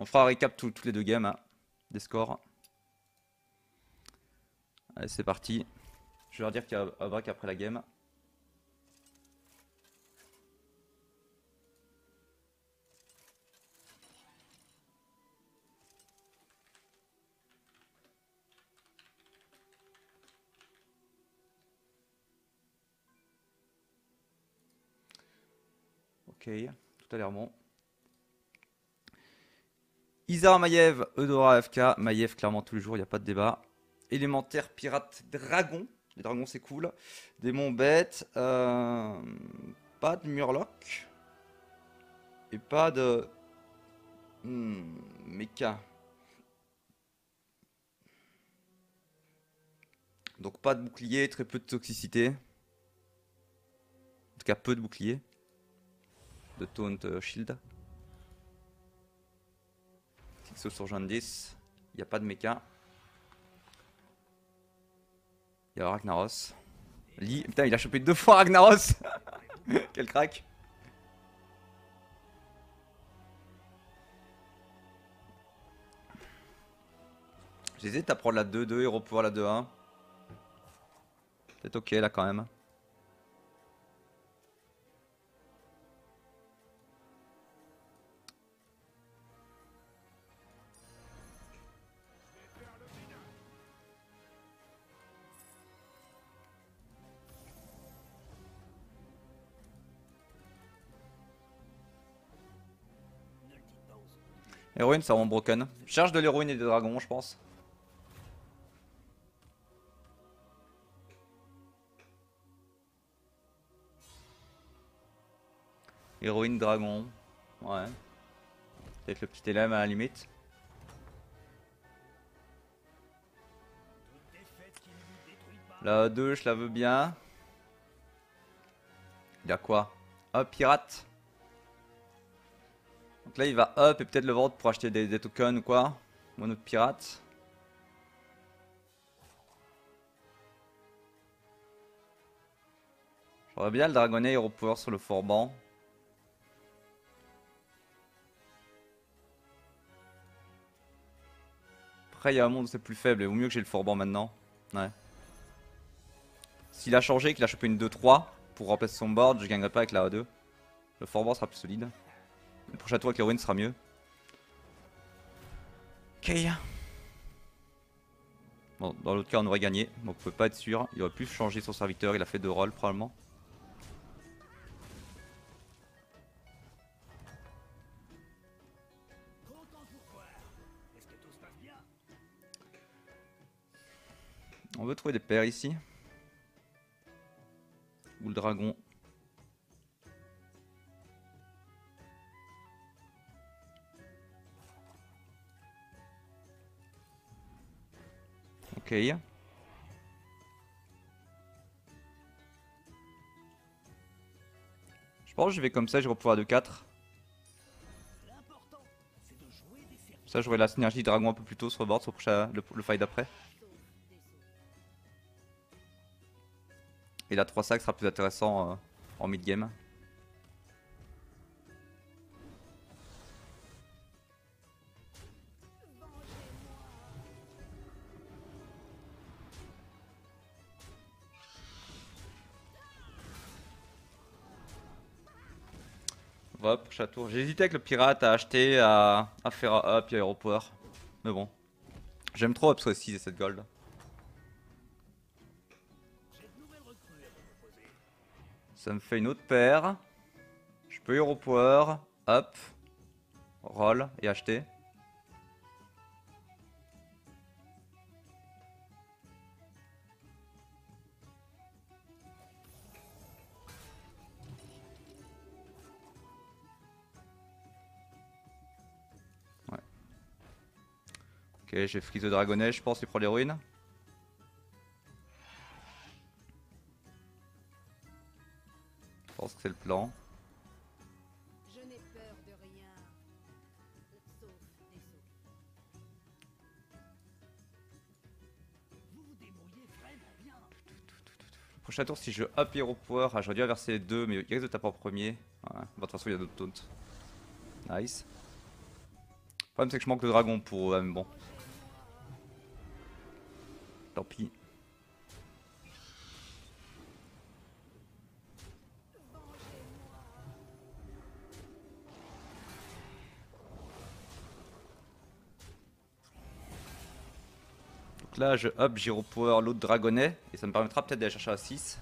On fera un récap toutes les deux games hein, des scores. Allez, c'est parti. Je vais leur dire qu'il y a un break après la game. Ok, tout à l'air bon. Isar Maiev, Eudora FK, Maiev clairement tous les jours, il n'y a pas de débat. Élémentaire, pirate, dragon. Les dragons c'est cool. Démon bête. Euh, pas de Murloc. Et pas de... Hmm, mecha. Donc pas de bouclier, très peu de toxicité. En tout cas peu de bouclier. De taunt euh, shield. Sur Jandis. Il n'y a pas de mecha. Il y a Ragnaros. Lee. Putain, il a chopé deux fois Ragnaros Quel crack J'hésite à prendre la 2-2 et repouvoir la 2-1. Peut-être ok là quand même. Héroïne, ça rend broken. Charge de l'héroïne et des dragons, je pense. Héroïne, dragon. Ouais. Peut-être le petit élève à la limite. La 2, je la veux bien. Il y a quoi? Ah, pirate. Donc là, il va up et peut-être le vendre pour acheter des, tokens ou quoi. Ou un autre pirate. J'aurais bien le dragonnet hero power sur le forban. Après, il y a un monde où c'est plus faible et au mieux que j'ai le forban maintenant. Ouais. S'il a changé, qu'il a chopé une 2-3 pour remplacer son board, je gagnerai pas avec la A2. Le forban sera plus solide. Le prochain tour avec l'héroïne sera mieux. Ok. Bon, dans l'autre cas, on aurait gagné. Donc, on peut pas être sûr. Il aurait pu changer son serviteur. Il a fait deux rôles, probablement. On veut trouver des paires ici. Ou le dragon. Je pense que je vais comme ça, je vais pouvoir de 4. Ça, j'aurai la synergie dragon un peu plus tôt sur le board, sur le, fight d'après. Et la 3 sacs sera plus intéressant euh, en mid-game. J'hésitais avec le pirate à acheter, à, faire up et à Power. Mais bon. J'aime trop up 6 et cette gold. Ça me fait une autre paire. Je peux Hero Power, up, roll et acheter. J'ai freeze de dragonnet, je pense, il prend l'héroïne. Je pense que c'est le plan. Je n'ai peur de rien, sauf des Vous vous débrouillez vraiment bien. Prochain tour, si je up Hero Power, ah, j'aurais dû inverser les deux, mais il risque de taper en premier. Ouais. Bon, de toute façon, il y a d'autres taunts. Nice. problème c'est que je manque de dragon pour eux, mais bon. Tant pis. Donc là je up, Gyro Power l'autre dragonnet et ça me permettra peut-être d'aller chercher à 6.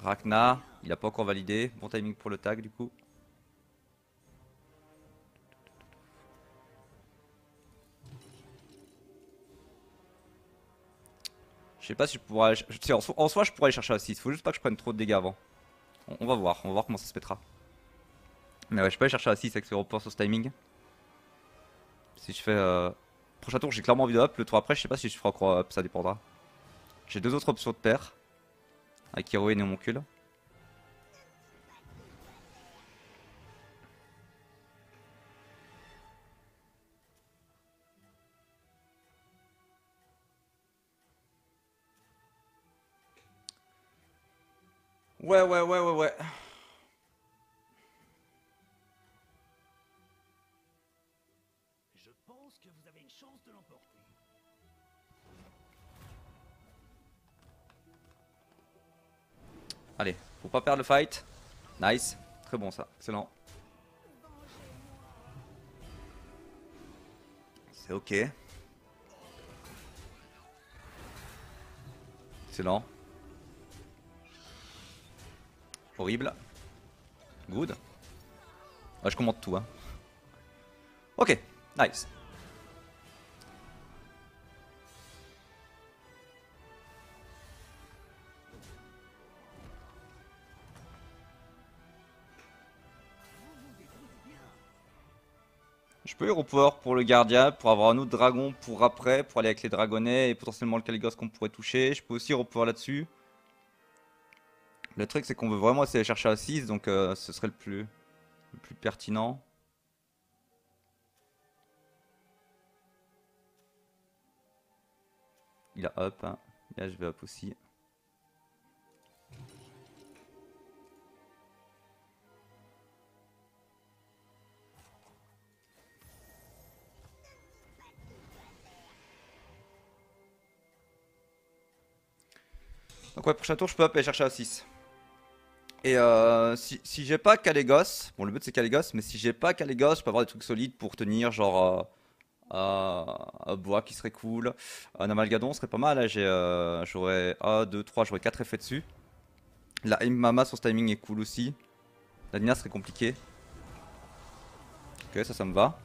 Ragnar, il a pas encore validé. Bon timing pour le tag du coup. Je sais pas si je pourrais aller... En en soi je pourrais aller chercher à 6. Faut juste pas que je prenne trop de dégâts avant. On, va voir, on va voir comment ça se mettra. Mais ouais, je peux aller chercher à 6 avec ce report sur ce timing. Si je fais... Euh... Prochain tour, j'ai clairement envie de up. Le tour après, je sais pas si je ferai encore up, ça dépendra. J'ai deux autres options de paire. Avec Héroïne et Homoncule. Ouais, ouais, ouais, ouais, ouais. Je pense que vous avez une chance de l'emporter. Allez, faut pas perdre le fight. Nice. Très bon ça, excellent. C'est ok. Excellent. Horrible. Good. Ah, je commente tout. Hein. Ok, nice. Je peux Hero Power pour le gardien, pour avoir un autre dragon pour après, pour aller avec les dragonnets et potentiellement le Caligos qu'on pourrait toucher. Je peux aussi Hero Power là-dessus. Le truc c'est qu'on veut vraiment essayer de chercher à 6, donc euh, ce serait le plus, le plus pertinent. Il a up, là je vais up aussi. Donc ouais, prochain tour, je peux up et chercher à 6. Et euh, si, j'ai pas Caligos, bon le but c'est Caligos, mais si j'ai pas Caligos, je peux avoir des trucs solides pour tenir, genre euh, un bois qui serait cool, un amalgadon serait pas mal, là euh, j'aurais 1, 2, 3, j'aurais 4 effets dessus. La Mama sur ce timing est cool aussi. La Nina serait compliquée. Ok, ça, ça me va.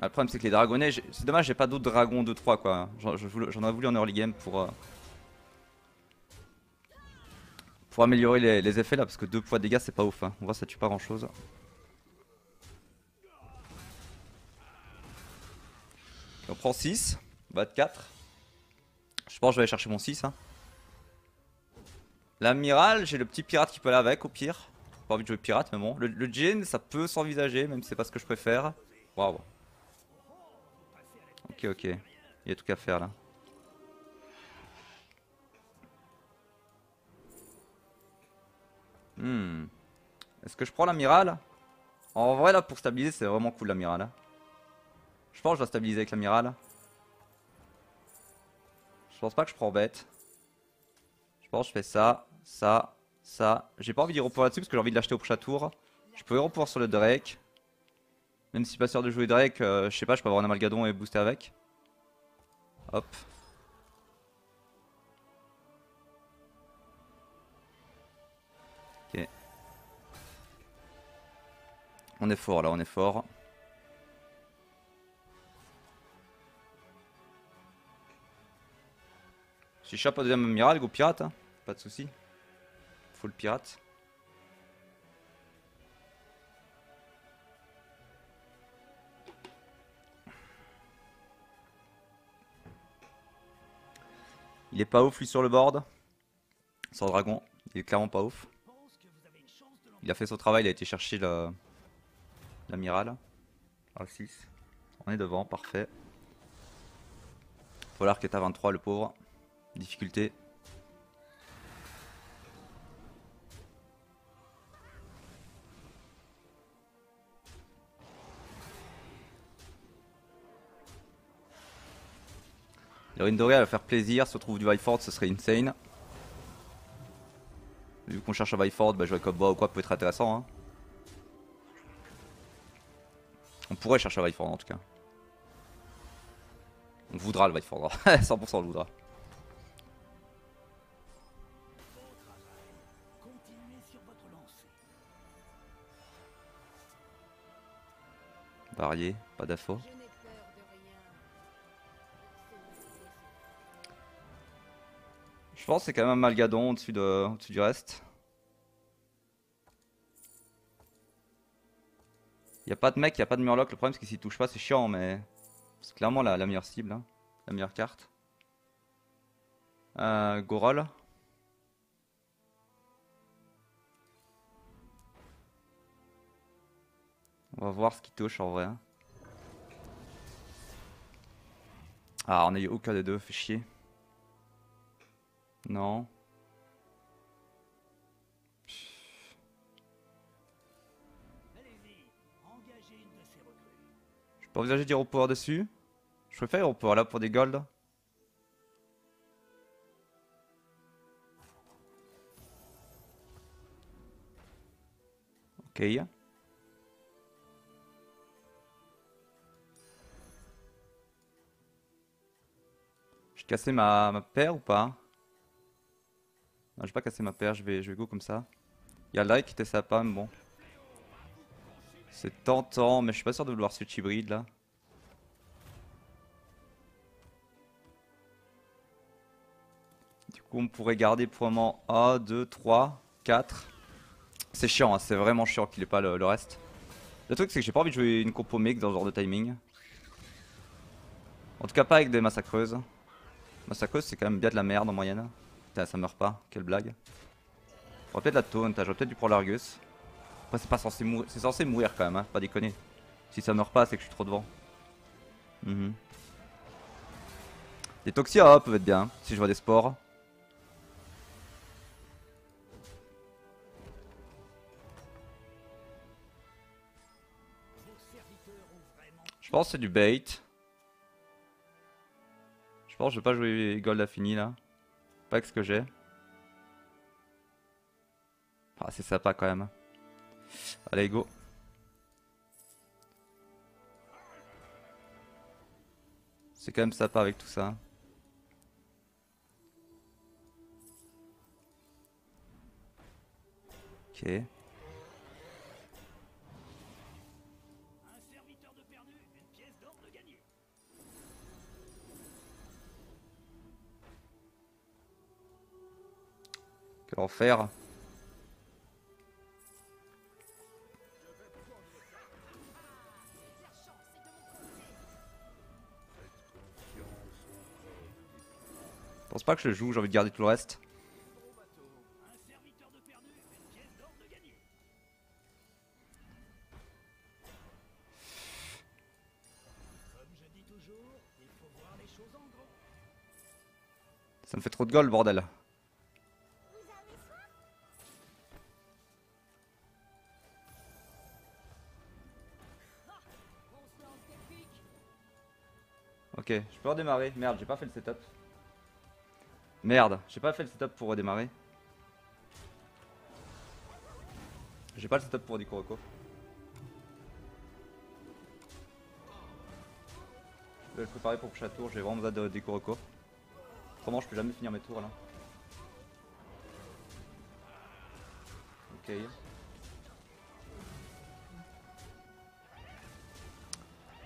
Ah, le problème c'est que les dragonnets, c'est dommage j'ai pas d'autres dragons 2-3 quoi. J'en aurais voulu en early game pour... Pour améliorer les, effets là parce que 2 poids dégâts c'est pas ouf. Hein. On voit ça tue pas grand chose. on prend 6, on va 4. Je pense que je vais aller chercher mon 6. Hein. L'amiral, j'ai le petit pirate qui peut aller avec au pire. Pas envie de jouer pirate mais bon. Le, le ça peut s'envisager même si c'est pas ce que je préfère. Waouh. Ok, ok. Il y a tout qu'à faire là. Hmm. Est-ce que je prends l'amiral? En vrai là pour stabiliser c'est vraiment cool l'amiral. Hein. Je pense que je vais stabiliser avec l'amiral. Je pense pas que je prends bête. Je pense que je fais ça, ça, ça. J'ai pas envie d'y repouvoir là-dessus parce que j'ai envie de l'acheter au prochain tour. Je peux y repouvoir sur le Drake. Même si pas sûr de jouer Drake, euh, je sais pas, je peux avoir un amalgadon et booster avec. Hop. On est fort là, on est fort. Si au deuxième amiral, go pirate, hein. pas de soucis. Faut le pirate. Il est pas ouf lui sur le board. Sans dragon, il est clairement pas ouf. Il a fait son travail, il a été chercher L'amiral. Ah, A6. On est devant, parfait. Polar qui est à 23, le pauvre. Difficulté. Le Rindoré va faire plaisir, se trouve du Viford, ce serait insane. Vu qu'on cherche un Viford, bah jouer Cobra ou quoi peut être intéressant. Hein. Pourrait chercher un Viford en tout cas. On voudra le Viford, 100% on le voudra. Varié, pas d'infos. Je pense que c'est quand même un Malgadon au-dessus de, au-dessus du reste. Y a pas de mec, y a pas de Murloc. Le problème c'est que s'il touche pas, c'est chiant, mais c'est clairement la, la meilleure cible, hein. la meilleure carte. Euh, Gorol. On va voir ce qui touche en vrai. hein. Ah, on a eu aucun des deux, fait chier. Non. Peux envisager d'y repouvoir dessus. Je préfère y repouvoir là pour des golds. Ok. J'ai cassé ma, ma paire ou pas? Non, j'ai pas cassé ma paire, je vais, je vais go comme ça. Il y a Like qui était sympa, mais bon. C'est tentant, mais je suis pas sûr de vouloir switch hybride là. Du coup, on pourrait garder pour le moment 1, 2, 3, 4. C'est chiant, hein, c'est vraiment chiant qu'il ait pas le, reste. Le truc, c'est que j'ai pas envie de jouer une compo mix dans ce genre de timing. En tout cas, pas avec des massacreuses. Massacreuse, c'est quand même bien de la merde en moyenne. Putain, ça meurt pas, quelle blague. Faudrait peut-être la taunt, hein, j'aurais peut-être dû prendre l'Argus. C'est pas censé mourir, quand même, hein, pas déconner. Si ça meurt pas, c'est que je suis trop devant. Mhm. Des Toxia peuvent être bien, si je vois des vraiment Je pense que c'est du bait. Je pense que je vais pas jouer gold infini là. Pas avec ce que j'ai. Ah, c'est sympa quand même. Allez, go. C'est quand même sympa avec tout ça. Ok. un serviteur pense pas que je le joue, j'ai envie de garder tout le reste. Je. Ça me fait trop de gold, bordel. Ok, je peux redémarrer. Merde, j'ai pas fait le setup. Merde, j'ai pas fait le setup pour redémarrer. J'ai pas le setup pour Dikoroko. Je vais le préparer pour le prochain tour, j'ai vraiment besoin de Dikoroko. Autrement, je peux jamais finir mes tours là. Ok.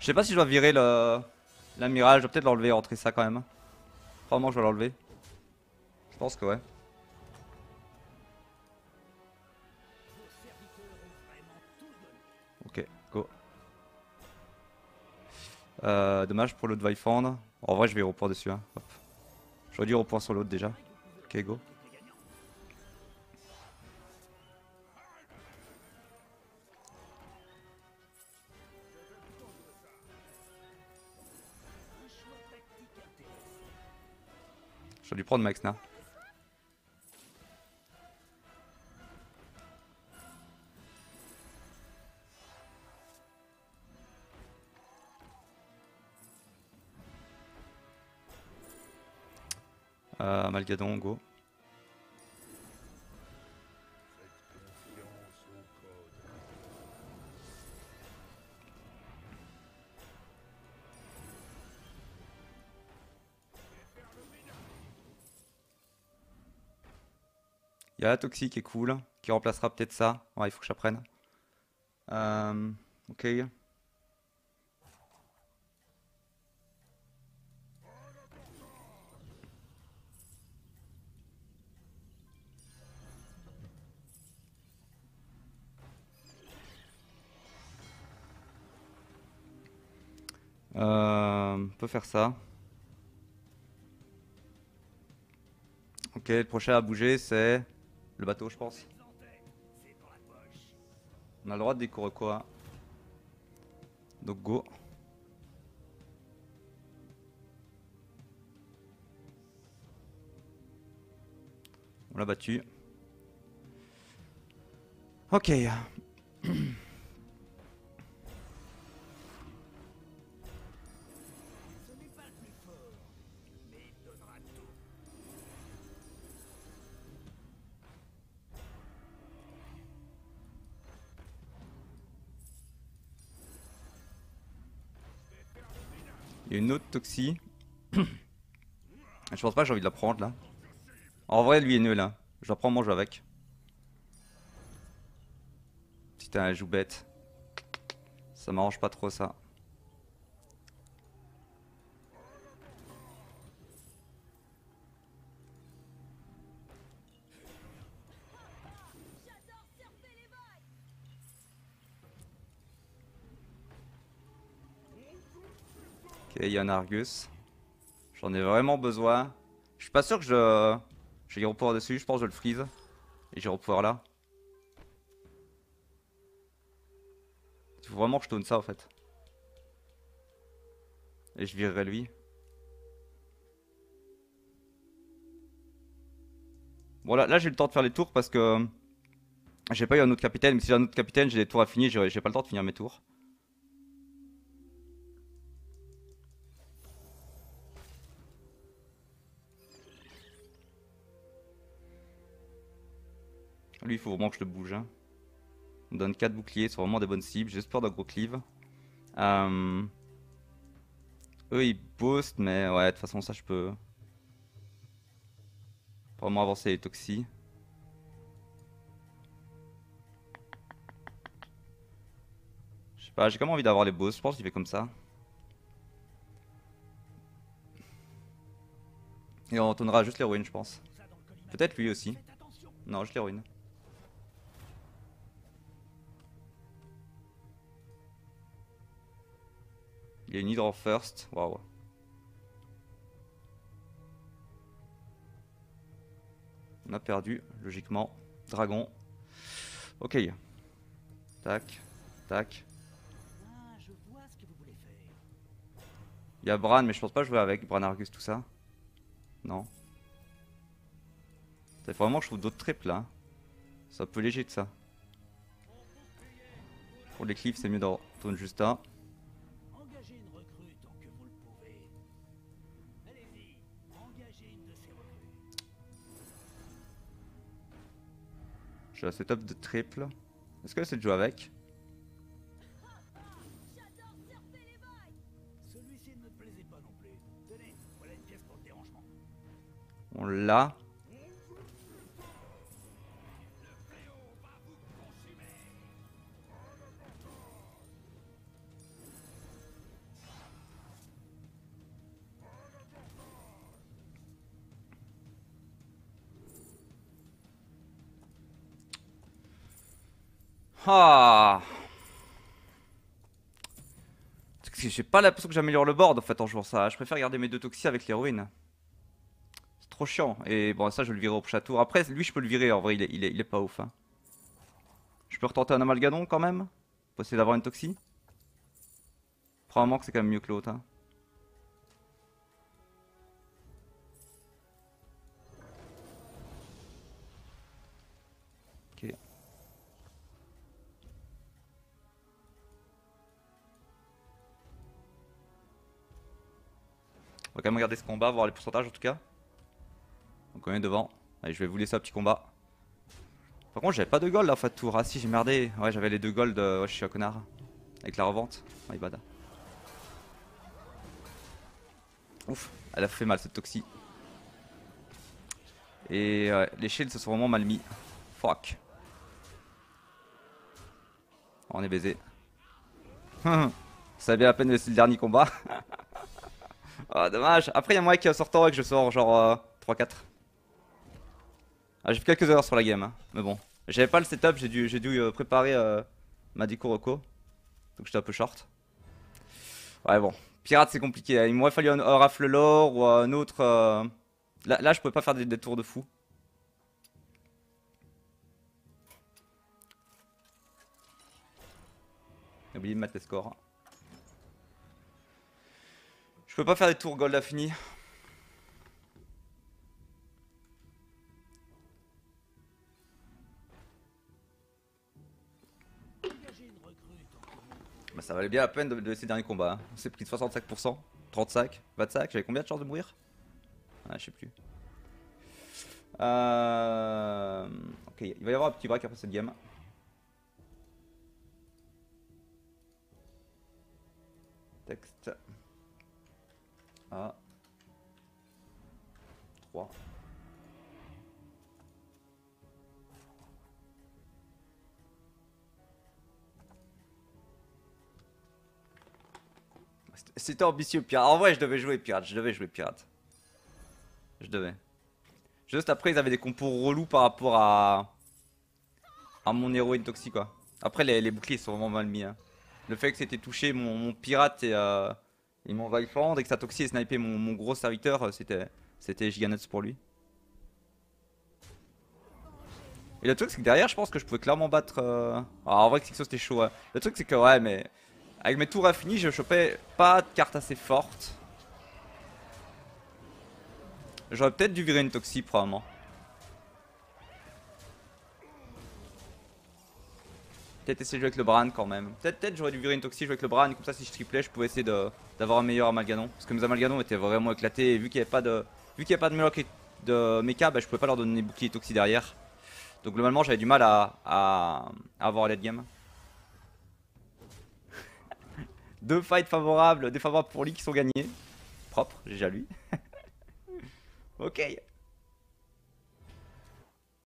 Je sais pas si je dois virer l'amiral, je vais peut-être l'enlever et rentrer ça quand même. Probablement je vais l'enlever. Pense que ouais. Ok, go. Euh, dommage pour l'autre Vifand. En vrai, je vais repoint dessus. Hein. J'aurais dû repoint sur l'autre déjà. Ok, go. J'aurais dû prendre Maxna. Bah, Malgadon, go. Il y a la Toxie qui est cool, qui remplacera peut-être ça. Il faut que j'apprenne. Euh, ok. On peut faire ça. Ok, le prochain à bouger c'est le bateau, je pense. On a le droit de découvrir quoi? Donc go. On l'a battu. Ok. Une autre Toxie. Je pense pas j'ai envie de la prendre là. En vrai, lui est nul là. Je la prends, joue avec. Putain, elle joue bête. Ça m'arrange pas trop ça. Ok, il y a un Argus. J'en ai vraiment besoin. Je suis pas sûr que je. Je vais pouvoir dessus, je pense que je le freeze. Et j'irai pouvoir là. Il faut vraiment que je tourne ça en fait. Et je virerai lui. Bon là, là j'ai le temps de faire les tours parce que j'ai pas eu un autre capitaine. Mais si j'ai un autre capitaine, j'ai des tours à finir, j'ai j'ai pas le temps de finir mes tours. Il faut vraiment que je le bouge. hein. On donne 4 boucliers, c'est vraiment des bonnes cibles. Espoir d'un gros cleave. Euh, Eux, ils boostent, mais ouais, de toute façon, ça, je peux. Vraiment avancer les toxis. Je sais pas, j'ai quand même envie d'avoir les boss. Je pense qu'il fait comme ça. Et on retournera juste l'héroïne, je pense. Peut-être lui aussi. Non, juste l'héroïne. Il y a une hydre en first. Waouh. On a perdu, logiquement. Dragon. Ok. Tac. Tac. Il y a Bran, mais je pense pas jouer avec Bran Argus, tout ça. Non. Il faut vraiment je trouve d'autres triples là. C'est un peu léger de ça. Pour les cliffs, c'est mieux d'en tourner juste un. J'ai un setup de triple. Est-ce que c'est de jouer avec? Celui-ci ne Ah J'ai pas l'impression que j'améliore le board en fait en jouant ça. Je préfère garder mes deux toxis avec l'héroïne. C'est trop chiant. Et bon, ça je le virer au prochain tour. Après, lui je peux le virer en vrai, il est pas ouf. hein. Je peux retenter un amalgadon quand même? Pour essayer d'avoir une toxie? Probablement que c'est quand même mieux que l'autre. hein. On va quand même regarder ce combat, voir les pourcentages en tout cas. Donc on est devant. Allez, je vais vous laisser un petit combat. Par contre, j'avais pas de gold en fin de tour. Ah si, j'ai merdé. Ouais, j'avais les deux gold. euh, ouais, je suis un connard. Avec la revente. My bad. Ouf, elle a fait mal cette toxie. Et ouais, les shields se sont vraiment mal mis. Fuck. On est baisé. Ça a bien la peine le dernier combat. Ah, dommage. Après, il y a moyen qu'en sortant et que je sors genre euh, 3-4. Ah, j'ai fait quelques erreurs sur la game. hein. Mais bon. J'avais pas le setup, j'ai dû, dû euh, préparer euh, ma déco. Donc j'étais un peu short. Ouais, bon. Pirate, c'est compliqué. hein. Il m'aurait fallu un, rafle lore ou un autre. euh, Là, là, je pouvais pas faire des, des tours de fou. J'ai oublié de mettre les scores. Je peux pas faire des tours gold infini. Bah, ça valait bien la peine de, laisser le dernier combat. hein. On s'est pris 65%, 35, 25. J'avais combien de chances de mourir? Ah, je sais plus. Euh... Ok, il va y avoir un petit break après cette game. Texte. A. 3. C'était- C'était ambitieux, pirate. En vrai, je devais jouer pirate. Je devais jouer pirate. Je devais. Juste après, ils avaient des compos relous par rapport à. à mon héroïne toxique. Après, les, les boucliers sont vraiment mal mis. hein. Le fait que c'était touché mon, mon pirate et, euh, et mon Violent, et que sa toxie ait snipé mon, mon gros serviteur, euh, c'était c'était giganuts pour lui. Et le truc, c'est que derrière, je pense que je pouvais clairement battre. euh, ah, en vrai, que Sixo c'était chaud. Le truc, c'est que, ouais, mais. Avec mes tours infinis, je chopais pas de cartes assez fortes. J'aurais peut-être dû virer une toxie, probablement. Peut-être essayer de jouer avec le Bran quand même. Peut-être peut j'aurais dû virer une toxie, jouer avec le Bran, comme ça si je triplais, je pouvais essayer d'avoir un meilleur amalgadon. Parce que mes amalgadons étaient vraiment éclatés, et vu qu'il n'y avait pas de. Vu qu'il avait pas de de mecha, bah, je pouvais pas leur donner bouclier toxie derrière. Donc globalement j'avais du mal à, à, avoir late game. Deux fights favorables, défavorables pour lui qui sont gagnés. Propre, j'ai déjà lui. ok.